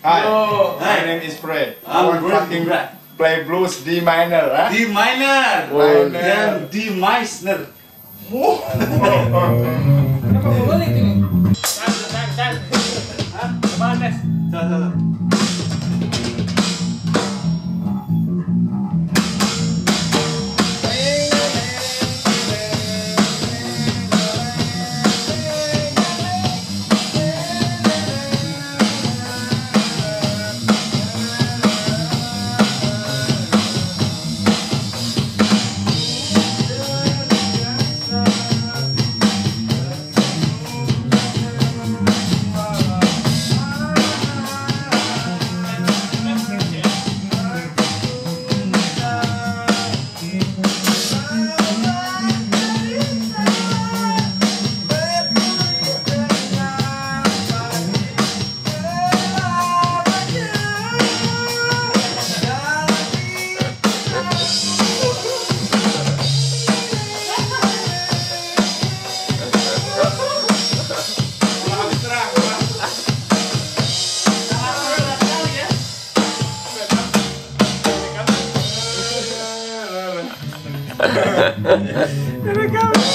Hi, Oh, my name is Fred. I I'm want Fred. fucking play blues D minor, huh? D minor. Minor. Dan D Meissner. Kenapa gua balik ini? Tahan, tahan, tahan. Hah? Kemana, 行行行 Nes? Salah, salah.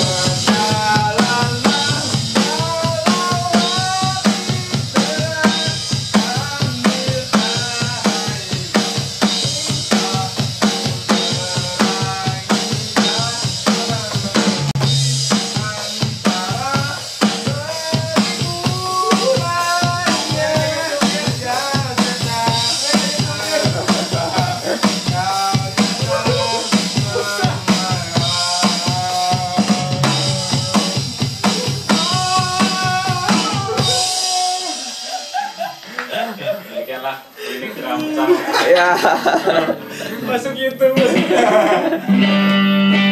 lah klinik drama. Iya. masuk Masuk YouTube.